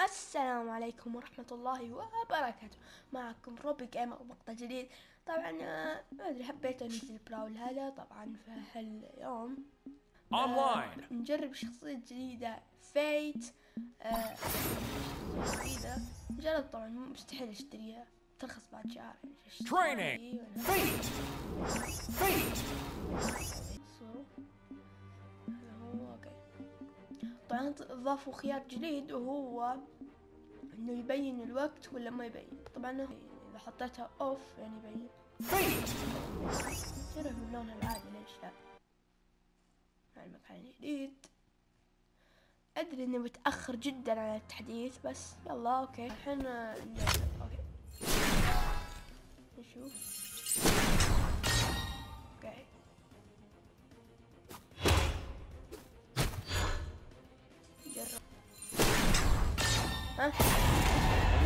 السلام عليكم ورحمة الله وبركاته. معكم روبي جيمر مقطع جديد. طبعا آه، ما أدري حبيت انزل براول هذا طبعا في هاليوم آه، Online. نجرب شخصية جديدة فيت آه، جديدة. نجرب طبعا مستحيل أشتريها. ترخص بعد شهر يعني أشتري؟ Training. طبعا ضافوا خيار جديد وهو إنه يبين الوقت ولا ما يبين. طبعا إذا حطيتها off يعني يبين. Fate. جرب اللون العادي ليش لا؟ مع المكان الجديد. أدري إني متأخر جدا على التحديث بس يلا okay. الحين نجرب okay. نشوف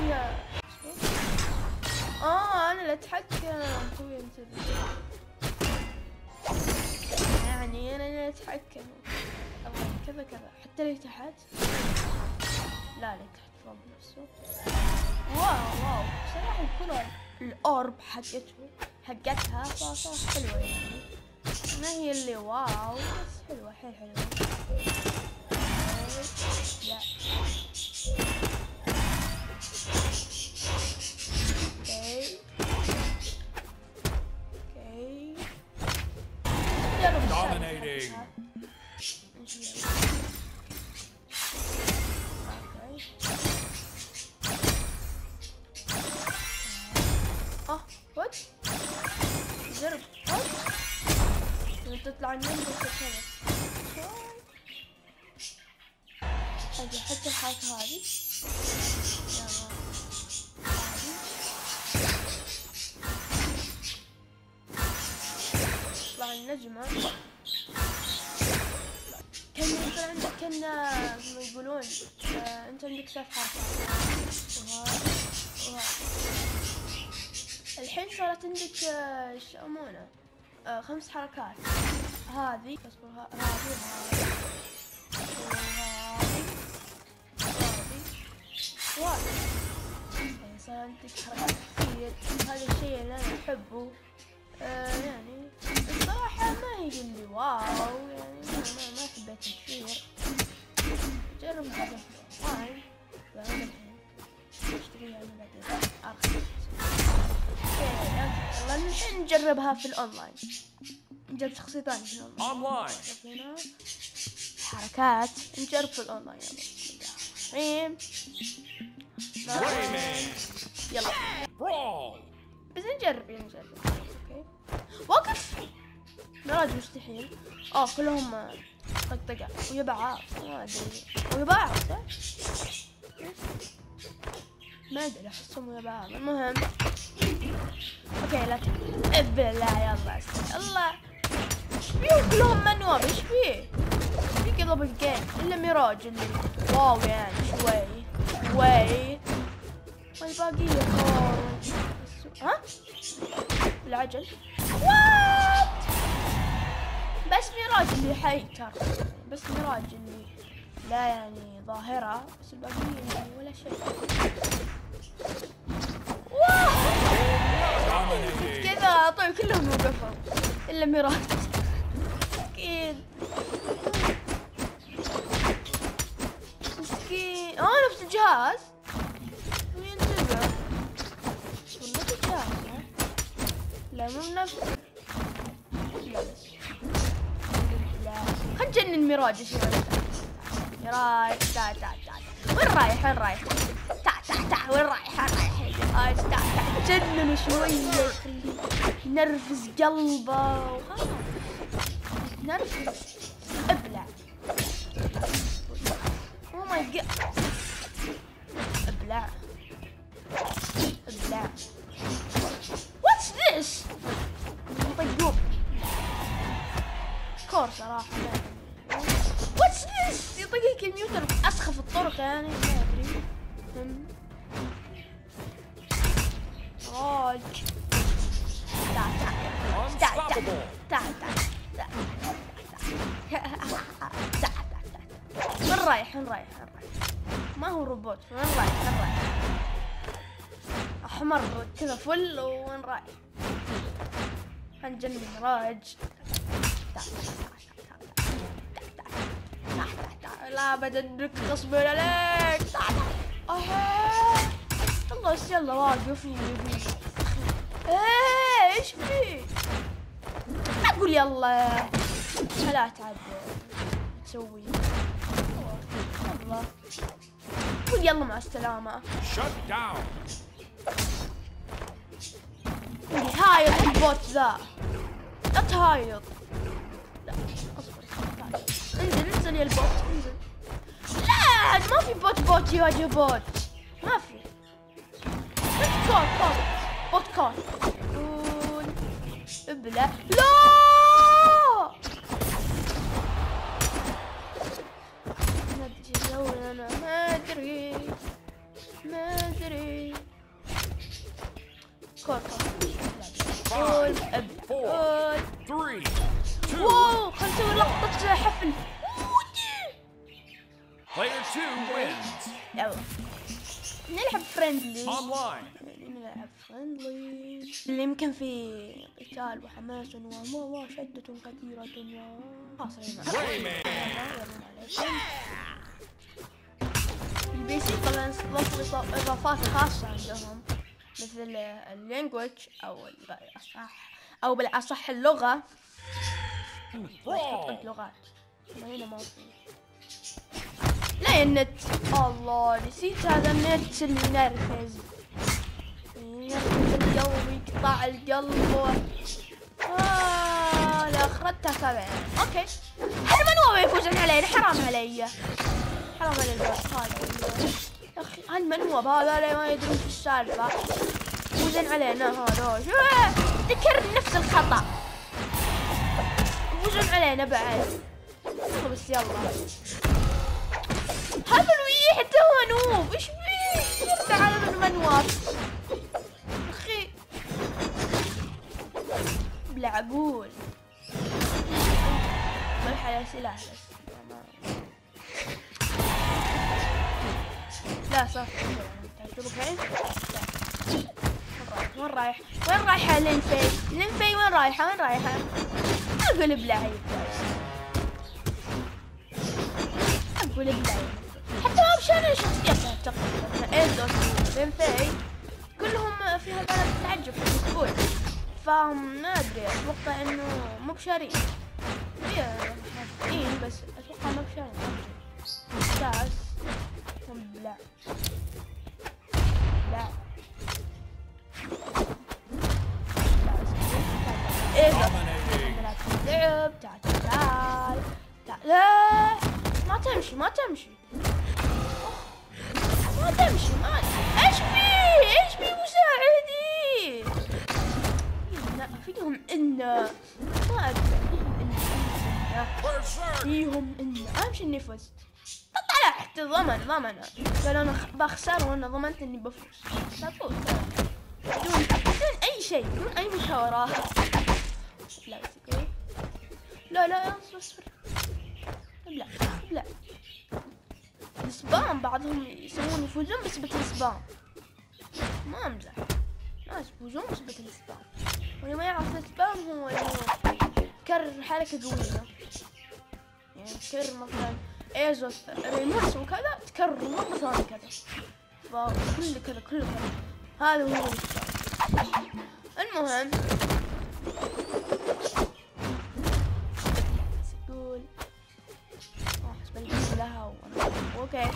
هي آه أنا اللي أتحكم. خوي انتبه يعني أنا اللي أتحكم. كذا كذا. حتى لي تحت. لا لي تحت فوق نفسه. واو واو. صراحة الكرة الأورب حقته حقتها صراحة حلوة يعني. ما هي اللي واو بس حلوة حيل حلوة. لا. أوكي أوكي نجرب Dominating. نشوف. أوكي آه وات نجرب وات لما تطلع النمرة كذا أجي حتى الحركة هذه النجمة. كان يصير عندك زي ما يقولون؟ آه أنت عندك وهذا الحين صارت عندك آه، يسمونه؟ آه خمس حركات. هذه اصبر هذه وهذه وهذه وهذه صار عندك حركات كثير. هذا الشيء اللي أنا أحبه. آه يعني الصراحة ما هي اللي wow يعني ما, ما, حبيت كثير جرب هذا اونلاين بعدين اشتريها أنا بعدين ارخص أوكي يلا الحين نجربها في الاونلاين نجرب شخصية ثانية في الاونلاين حركات نجرب في الاونلاين يلا الرحيم. يلا. بس نجرب نجرب وقف مراج مستحيل. آه كلهم طقطقة. ويبعاض ما أدري. ويبعاض صح؟ ما أدري أحسهم يبعاض المهم. أوكي لا ابلع يلا يلا. فيهم كلهم منوب إيش فيه؟ في قلب الجيم إلا ميراج اللي واو يعني شوي شوي. والباقية ها؟ بالعجل وات بس ميراج اللي حي ترى بس ميراج اللي لا يعني ظاهرة بس الباقية يعني ولا شيء. كذا طيب كلهم وقفوا. إلا ميراج. أكيد مسكين. آه نفس الجهاز وينتبه والله نفس الجهاز ها؟ خل نجنن ميراج إيش ميراج تعال تعال تعال وين رايح وين رايح؟ تعال تعال تعال وين رايح وين رايح؟ ميراج تعال تعال جننه شوية ينرفز قلبه. وخلاص يتنرفز ابلع. oh my god ابلع. ابلع. كور صراحة واتس ذس يطقك الميوتر بأسخف الطرق يعني ما ادري. راج تعال تعال تعال تعال. تعال تعال تعال تعال تعال تعال تعال وين رايح وين رايح ما هو روبوت وين رايح وين رايح احمر كذا فل وين رايح هنجنن راج لا بدنك غصب عليك آه. خلص يلا واقف. إيه إيش في أقول يلا لا تعب تسوي يلا قول يلا مع السلامة down. قولي هايط البوت ذا لا تهايط لا أصبر تعال. انزل يا البوت. انزل لا ما في بوت بوت يواجه بوت. ما في. بوت كوت كوت بوت قول ابلع لا! أدري أسوي أنا؟ ما أدري. ما أدري. كوت كوت قول قول. wow نسوي لقطة حفل. Player two wins. يلا. نلعب friendly Online. نلعب friendly اللي يمكن في قتال وحماس وشدة كثيرة و. ال PC طبعا ضافوا اضافات خاصة عندهم مثل ال language أو الاصح أو بالأصح اللغة. لغات هنا في. لا يا النت الله. نسيت هذا النت اللي ينرفز ينرفز القلب يقطع القلب. آه لا أخرتها سبع okay. أنا من هو يفوزن علي حرام علي. حرام الباص هذا يا أخي هالمنوب هذا ما يدرون في السالفة. يفوزن علينا هذا. ذكر نفس الخطأ. يفوزن علينا بعد. بس يلا. هذا الوي حتى هو نوب. إيش فيه على من منوب أخي. بلا عقول ملح على سلاح. لا صح. وين رايح؟ وين رايحة لينفي؟ لينفي وين رايحة وين رايحة أقول بلعيب أقول بلعيب بشان شخصيتها تقريبا. ايزوس لينفي كلهم في هذا التعجب في الأسبوع فهم ما ادري أتوقع إنه مو بشارين حاطين بس أتوقع مو بشارين ساس هم إني فزت. طلعت ضمن ضمن. قال أنا بخسر وأنا ضمنت إني بفوز. بفوز. بدون بدون أي شيء بدون أي مشاورات لا. لا لا اصبر اصبر لا لا. السبام بعضهم يسوون يفوزون بسبة السبام ما أمزح. ناس يفوزون بسبة السبام واللي ما يعرف السبام هو اللي كرر حركة قوية. تكرر مثلا. ايزوس ريمورس وكذا تكرر مرة ثانية كذا فكل كذا كل كذا. هذا هو. المهم. تقول. حسب الجيم لها وأنا أوكي.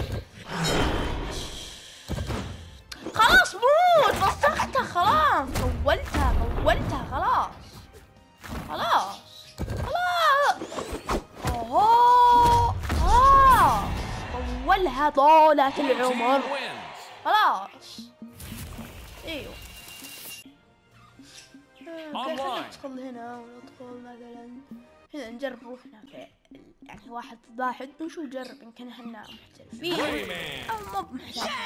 خلاص موت. فسختها خلاص. طولتها طولتها خلاص. طولة العمر. خلاص. إيوه. آه،. خلينا ندخل هنا وندخل مثلا؟ هنا نجرب روحنا في يعني واحد ضد واحد ونشوف نجرب؟ يمكن إحنا محترفين. أو مو محترفين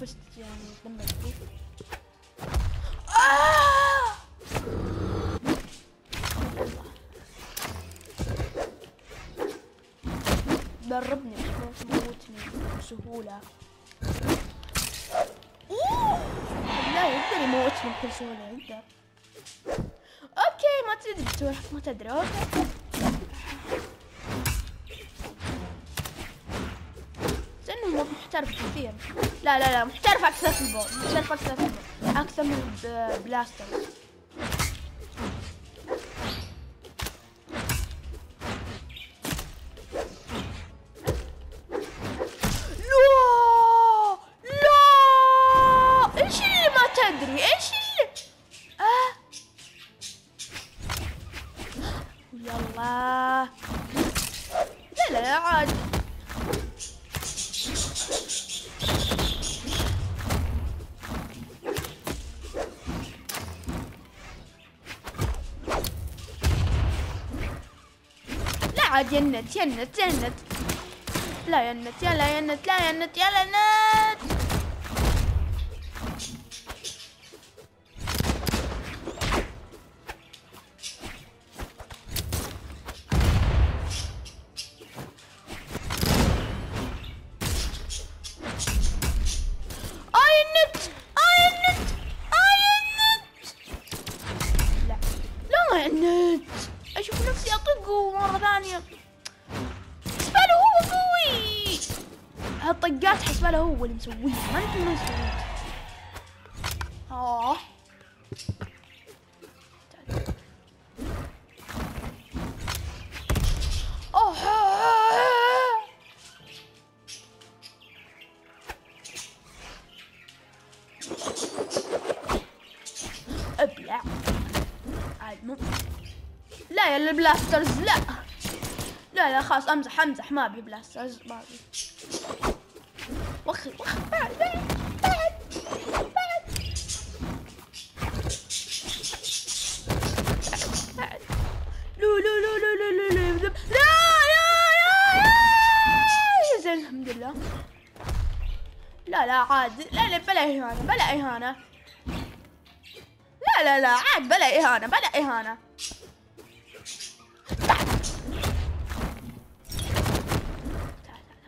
فزت يعني لما فيه! دربني تموتني بسهولة! لا يقدر يموتني بكل سهولة يقدر. okay ما تدري تروح ما تدري. okay. محترف كثير. لا لا لا محترف أكثر في البول محترف أكثر في البول. أكثر من ب- عاد يا النت يا يا لا يا النت يا لا يا النت لا يا يا لا نت نفسي اطقه مرة ثانية. حسباله هو قوي. هالطقات حسباله هو اللي مسويها ما أنت اللي مسويها. آه. أبلع. عاد مو لا يا ال blasters لا. لا لا خلاص امزح امزح ما أبي blasters ما أبي. وخي وخي بعد بعد بعد بعد. لو لو لو لو لو لو لو لا يا يا يا زين الحمد لله. لا لا عاد. لا لا بلا إهانة بلا إهانة. لا لا لا عاد بلا إهانة بلا إهانة.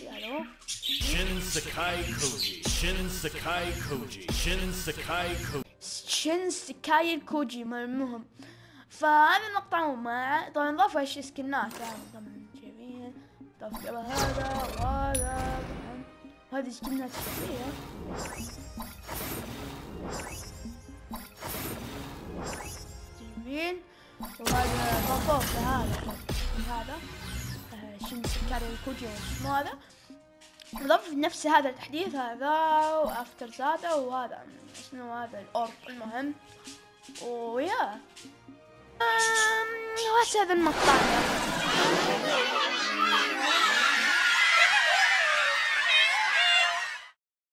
يلا Shin Sakai Koji. Shin Sakai Koji. Shin Sakai Koji. شين سكاي المهم فهذا المقطع هو مع طبعا ضافوا اشياء سكنات. يعني طبعا شايفين ضاف هذا وهذا طبعا. وهذه سكنات شخصية شايفين وهذا ضافوه لهذا هذا. آه، شين سكاي الكوجي اسمه هذا. ضف نفس هذا التحديث هذا وأفتر هذا وهذا اسمه هذا؟ الاورب المهم. ويا. بس هذا المقطع؟